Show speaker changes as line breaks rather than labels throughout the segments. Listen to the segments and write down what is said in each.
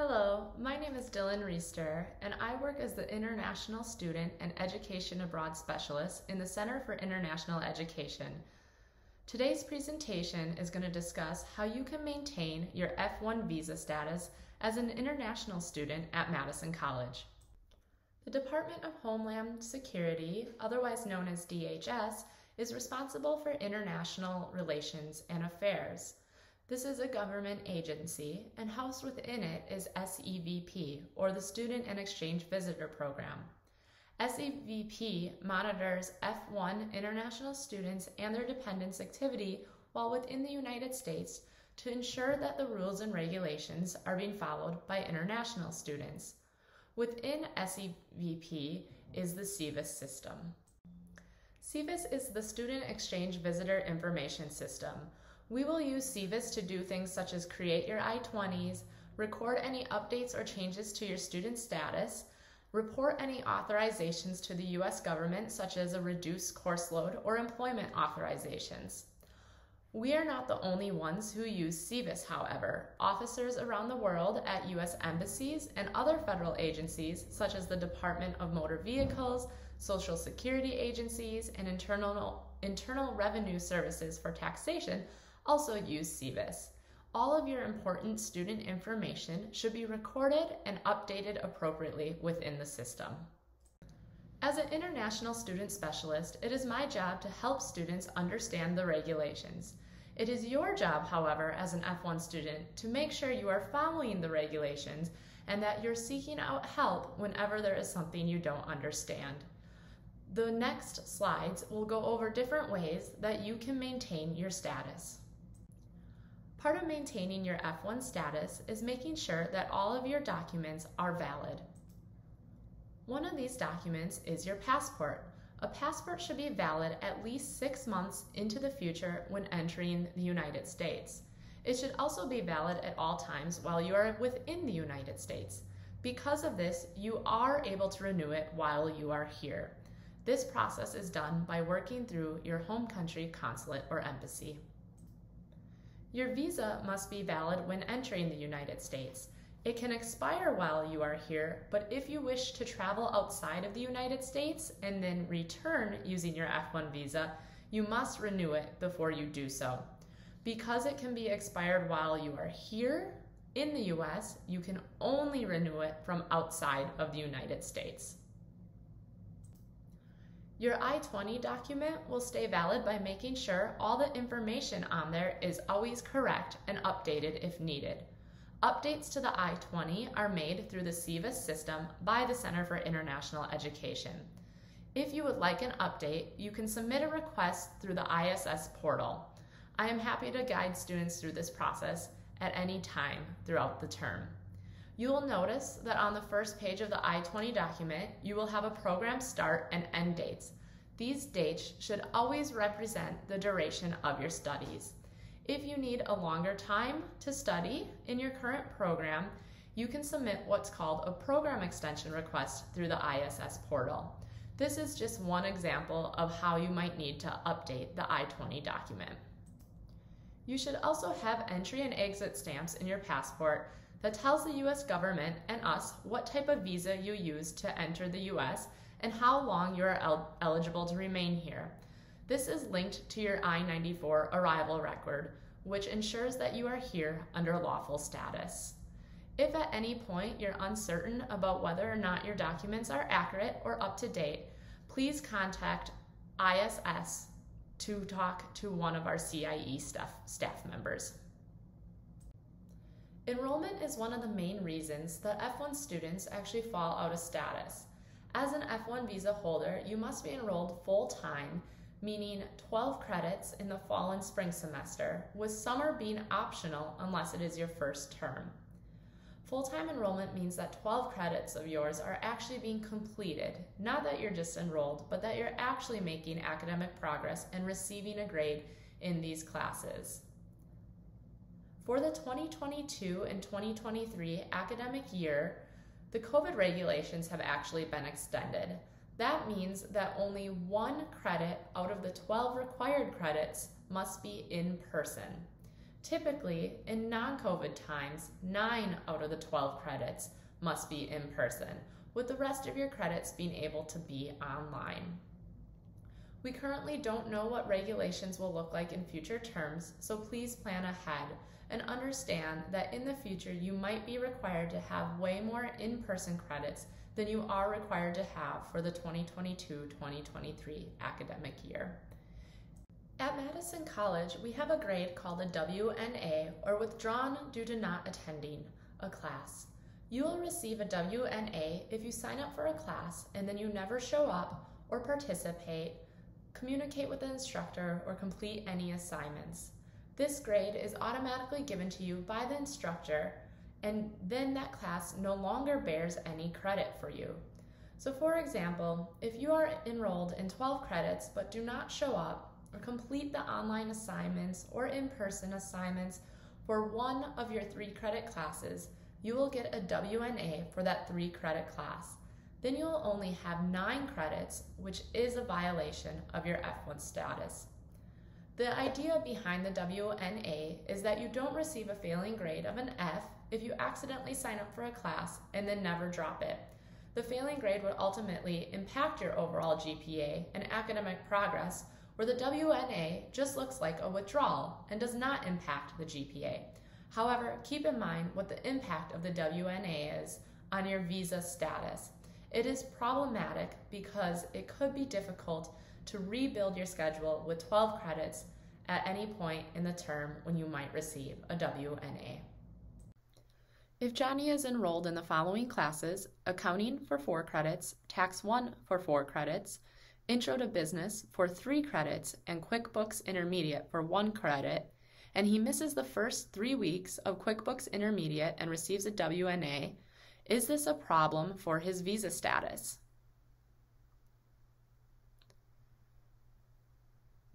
Hello, my name is Dylan Reister, and I work as the International Student and Education Abroad Specialist in the Center for International Education. Today's presentation is going to discuss how you can maintain your F1 visa status as an international student at Madison College. The Department of Homeland Security, otherwise known as DHS, is responsible for international relations and affairs. This is a government agency, and housed within it is SEVP, or the Student and Exchange Visitor Program. SEVP monitors F1 international students and their dependents' activity while within the United States to ensure that the rules and regulations are being followed by international students. Within SEVP is the SEVIS system. SEVIS is the Student Exchange Visitor Information System, we will use SEVIS to do things such as create your I-20s, record any updates or changes to your student status, report any authorizations to the U.S. government such as a reduced course load or employment authorizations. We are not the only ones who use SEVIS, however. Officers around the world at U.S. embassies and other federal agencies, such as the Department of Motor Vehicles, Social Security agencies, and Internal, Internal Revenue Services for taxation, also use SEVIS. All of your important student information should be recorded and updated appropriately within the system. As an international student specialist, it is my job to help students understand the regulations. It is your job, however, as an F1 student to make sure you are following the regulations and that you're seeking out help whenever there is something you don't understand. The next slides will go over different ways that you can maintain your status. Part of maintaining your F1 status is making sure that all of your documents are valid. One of these documents is your passport. A passport should be valid at least six months into the future when entering the United States. It should also be valid at all times while you are within the United States. Because of this, you are able to renew it while you are here. This process is done by working through your home country consulate or embassy. Your visa must be valid when entering the United States. It can expire while you are here, but if you wish to travel outside of the United States and then return using your F1 visa, you must renew it before you do so. Because it can be expired while you are here in the US, you can only renew it from outside of the United States. Your I-20 document will stay valid by making sure all the information on there is always correct and updated if needed. Updates to the I-20 are made through the SEVIS system by the Center for International Education. If you would like an update, you can submit a request through the ISS portal. I am happy to guide students through this process at any time throughout the term. You will notice that on the first page of the I-20 document, you will have a program start and end dates. These dates should always represent the duration of your studies. If you need a longer time to study in your current program, you can submit what's called a program extension request through the ISS portal. This is just one example of how you might need to update the I-20 document. You should also have entry and exit stamps in your passport that tells the US government and us what type of visa you use to enter the US and how long you are el eligible to remain here. This is linked to your I-94 arrival record, which ensures that you are here under lawful status. If at any point you're uncertain about whether or not your documents are accurate or up to date, please contact ISS to talk to one of our CIE staff, staff members. Enrollment is one of the main reasons that F1 students actually fall out of status. As an F1 visa holder, you must be enrolled full-time, meaning 12 credits in the fall and spring semester, with summer being optional unless it is your first term. Full-time enrollment means that 12 credits of yours are actually being completed, not that you're just enrolled, but that you're actually making academic progress and receiving a grade in these classes. For the 2022 and 2023 academic year, the COVID regulations have actually been extended. That means that only one credit out of the 12 required credits must be in person. Typically, in non COVID times, 9 out of the 12 credits must be in person, with the rest of your credits being able to be online. We currently don't know what regulations will look like in future terms, so please plan ahead and understand that in the future you might be required to have way more in person credits than you are required to have for the 2022 2023 academic year. At Madison College, we have a grade called a WNA or withdrawn due to not attending a class. You will receive a WNA if you sign up for a class and then you never show up or participate, communicate with the instructor, or complete any assignments. This grade is automatically given to you by the instructor, and then that class no longer bears any credit for you. So, for example, if you are enrolled in 12 credits but do not show up or complete the online assignments or in person assignments for one of your three credit classes, you will get a WNA for that three credit class. Then you'll only have nine credits, which is a violation of your F1 status. The idea behind the WNA is that you don't receive a failing grade of an F if you accidentally sign up for a class and then never drop it. The failing grade would ultimately impact your overall GPA and academic progress, where the WNA just looks like a withdrawal and does not impact the GPA. However, keep in mind what the impact of the WNA is on your visa status. It is problematic because it could be difficult to rebuild your schedule with 12 credits at any point in the term when you might receive a WNA. If Johnny is enrolled in the following classes Accounting for 4 credits, Tax 1 for 4 credits, Intro to Business for 3 credits, and QuickBooks Intermediate for 1 credit, and he misses the first three weeks of QuickBooks Intermediate and receives a WNA, is this a problem for his visa status?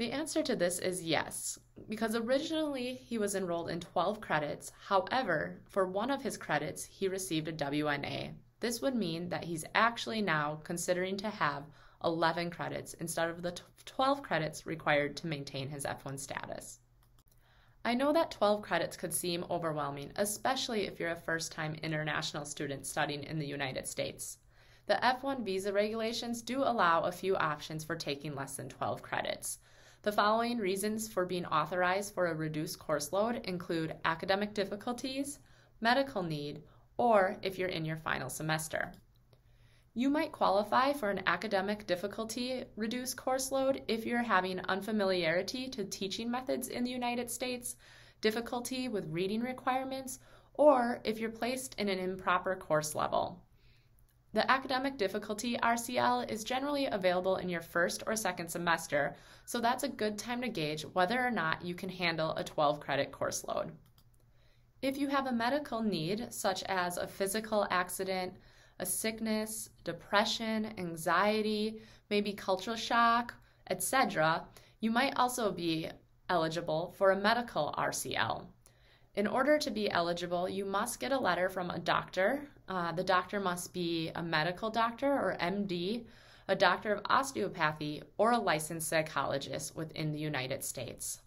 The answer to this is yes, because originally he was enrolled in 12 credits. However, for one of his credits, he received a WNA. This would mean that he's actually now considering to have 11 credits instead of the 12 credits required to maintain his F1 status. I know that 12 credits could seem overwhelming, especially if you're a first time international student studying in the United States. The F1 visa regulations do allow a few options for taking less than 12 credits. The following reasons for being authorized for a reduced course load include academic difficulties, medical need, or if you're in your final semester. You might qualify for an academic difficulty reduced course load if you're having unfamiliarity to teaching methods in the United States, difficulty with reading requirements, or if you're placed in an improper course level. The academic difficulty RCL is generally available in your first or second semester, so that's a good time to gauge whether or not you can handle a 12 credit course load. If you have a medical need, such as a physical accident, a sickness, depression, anxiety, maybe cultural shock, etc., you might also be eligible for a medical RCL. In order to be eligible, you must get a letter from a doctor. Uh, the doctor must be a medical doctor or MD, a doctor of osteopathy, or a licensed psychologist within the United States.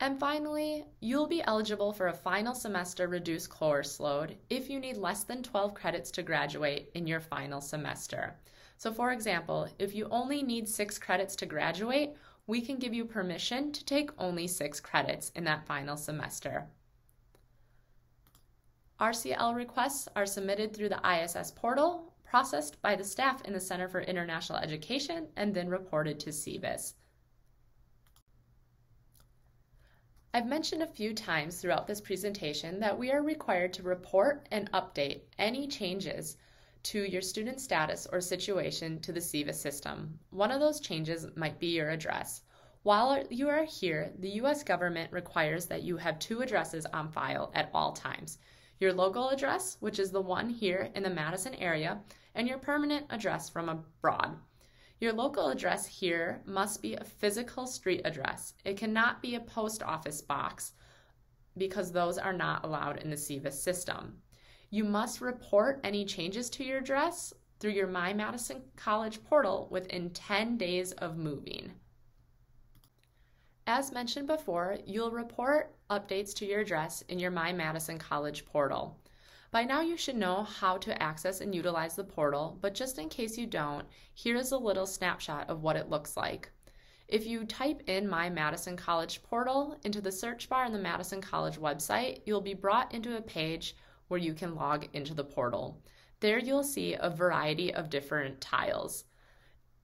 And finally, you'll be eligible for a final semester reduced course load if you need less than 12 credits to graduate in your final semester. So, for example, if you only need six credits to graduate, we can give you permission to take only six credits in that final semester. RCL requests are submitted through the ISS portal, processed by the staff in the Center for International Education, and then reported to SEVIS. I've mentioned a few times throughout this presentation that we are required to report and update any changes to your student status or situation to the SEVIS system. One of those changes might be your address. While you are here, the U.S. government requires that you have two addresses on file at all times your local address, which is the one here in the Madison area, and your permanent address from abroad. Your local address here must be a physical street address. It cannot be a post office box because those are not allowed in the SEVIS system. You must report any changes to your address through your My Madison College portal within 10 days of moving. As mentioned before, you'll report updates to your address in your My Madison College portal. By now you should know how to access and utilize the portal, but just in case you don't, here is a little snapshot of what it looks like. If you type in My Madison College portal into the search bar on the Madison College website, you'll be brought into a page where you can log into the portal. There you'll see a variety of different tiles.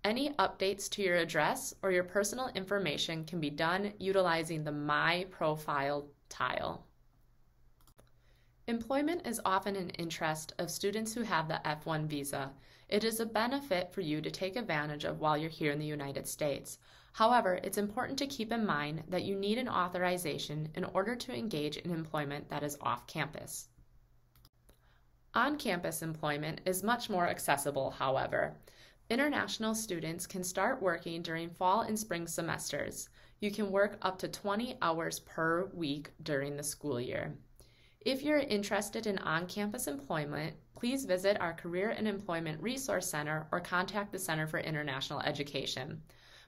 Any updates to your address or your personal information can be done utilizing the My Profile tile. Employment is often an interest of students who have the F1 visa. It is a benefit for you to take advantage of while you're here in the United States. However, it's important to keep in mind that you need an authorization in order to engage in employment that is off campus. On campus employment is much more accessible, however. International students can start working during fall and spring semesters. You can work up to 20 hours per week during the school year. If you're interested in on campus employment, please visit our Career and Employment Resource Center or contact the Center for International Education.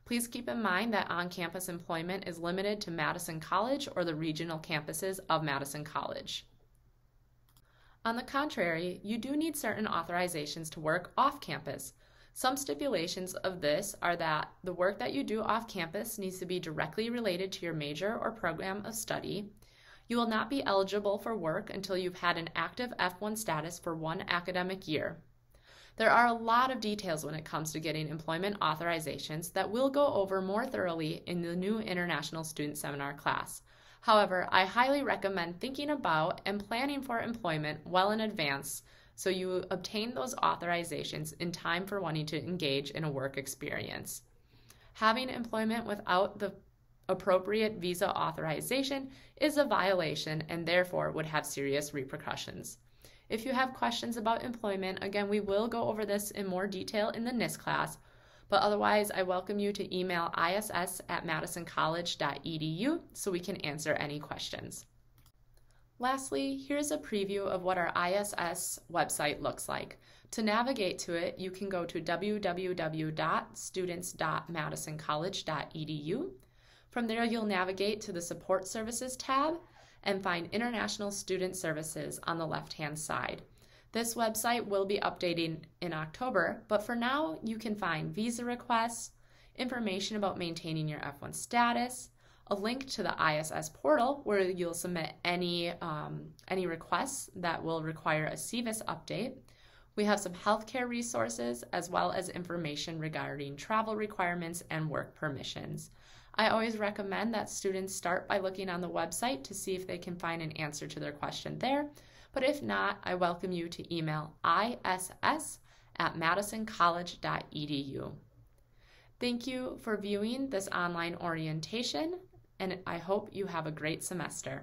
Please keep in mind that on campus employment is limited to Madison College or the regional campuses of Madison College. On the contrary, you do need certain authorizations to work off campus. Some stipulations of this are that the work that you do off campus needs to be directly related to your major or program of study. You will not be eligible for work until you've had an active F1 status for one academic year. There are a lot of details when it comes to getting employment authorizations that we'll go over more thoroughly in the new International Student Seminar class. However, I highly recommend thinking about and planning for employment well in advance so you obtain those authorizations in time for wanting to engage in a work experience. Having employment without the appropriate visa authorization is a violation and therefore would have serious repercussions. If you have questions about employment, again, we will go over this in more detail in the NISS class, but otherwise, I welcome you to email iss at madisoncollege.edu so we can answer any questions. Lastly, here's a preview of what our ISS website looks like. To navigate to it, you can go to www.students.madisoncollege.edu from there, you'll navigate to the Support Services tab and find International Student Services on the left hand side. This website will be updating in October, but for now, you can find visa requests, information about maintaining your F1 status, a link to the ISS portal where you'll submit any, um, any requests that will require a SEVIS update. We have some healthcare resources as well as information regarding travel requirements and work permissions. I always recommend that students start by looking on the website to see if they can find an answer to their question there. But if not, I welcome you to email iss at madisoncollege.edu. Thank you for viewing this online orientation, and I hope you have a great semester.